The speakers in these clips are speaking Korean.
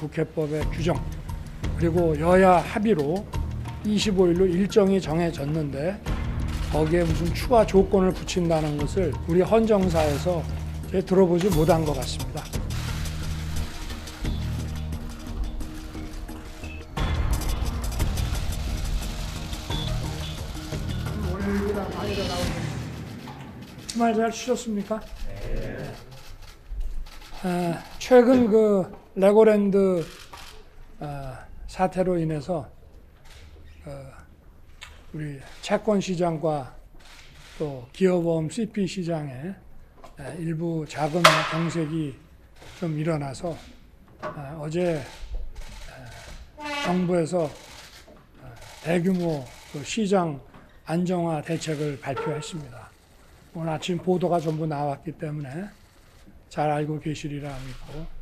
국회법의 규정 그리고 여야 합의로 25일로 일정이 정해졌는데 거기에 무슨 추가 조건을 붙인다는 것을 우리 헌정사에서 제 들어보지 못한 것 같습니다. 주말 잘 쉬셨습니까? 아, 최근 그 레고랜드 아, 사태로 인해서 어, 우리 채권 시장과 또 기업보험 CP 시장에 아, 일부 자금 경색이 좀 일어나서 아, 어제 아, 정부에서 아, 대규모 그 시장 안정화 대책을 발표했습니다. 오늘 아침 보도가 전부 나왔기 때문에 잘 알고 계시리라 믿고 에,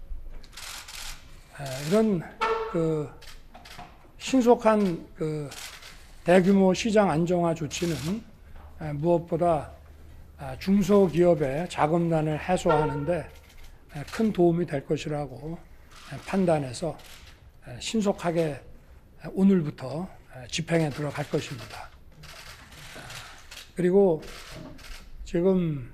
이런 그 신속한 그 대규모 시장 안정화 조치는 에, 무엇보다 아, 중소기업의 자금난을 해소하는데 에, 큰 도움이 될 것이라고 에, 판단해서 에, 신속하게 에, 오늘부터 에, 집행에 들어갈 것입니다. 그리고 지금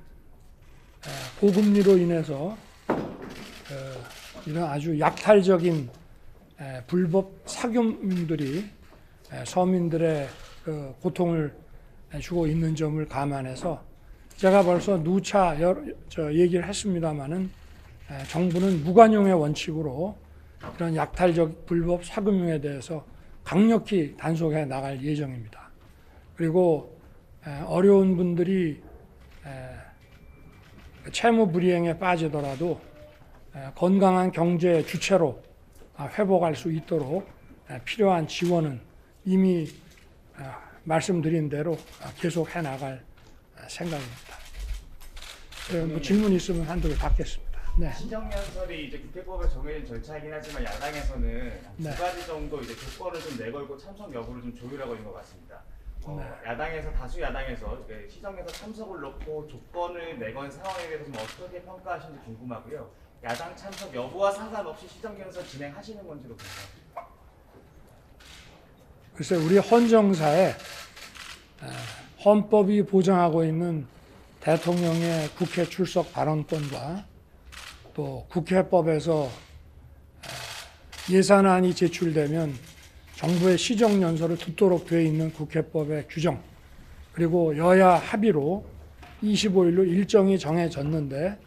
에, 고금리로 인해서 어, 이런 아주 약탈적인 에, 불법 사금융들이 에, 서민들의 그 고통을 에, 주고 있는 점을 감안해서 제가 벌써 누차 얘기를 했습니다마는 정부는 무관용의 원칙으로 이런 약탈적 불법 사금융에 대해서 강력히 단속해 나갈 예정입니다. 그리고 에, 어려운 분들이 에, 채무 불이행에 빠지더라도 에, 건강한 경제 주체로 아, 회복할 수 있도록 에, 필요한 지원은 이미 아, 말씀드린 대로 아, 계속 해 나갈 아, 생각입니다. 네, 뭐 질문 있으면 한두 개 받겠습니다. 네. 시정연설이 이제 국회법에 정해진 절차이긴 하지만 야당에서는 네. 두 가지 정도 이제 조건을 좀 내걸고 참석 여부를 좀 조율하고 있는 것 같습니다. 어, 네. 야당에서 다수 야당에서 시정에서 참석을 놓고 조건을 내건 상황에 대해서 좀 어떻게 평가하시는지 궁금하고요. 야당 참석 여부와 상관없이 시정연설 진행하시는 건지도 궁금합니다. 글쎄 우리 헌정사에 에, 헌법이 보장하고 있는 대통령의 국회 출석 발언권과 또 국회법에서 에, 예산안이 제출되면 정부의 시정연설을 듣도록 되어 있는 국회법의 규정 그리고 여야 합의로 25일로 일정이 정해졌는데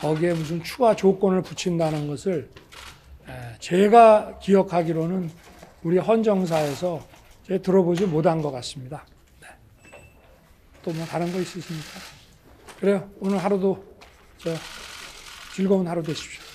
거기에 무슨 추가 조건을 붙인다는 것을 에, 제가 기억하기로는 우리 헌정사에서 제 들어보지 못한 것 같습니다. 네. 또뭐 다른 거 있으십니까? 그래요. 오늘 하루도 저 즐거운 하루 되십시오.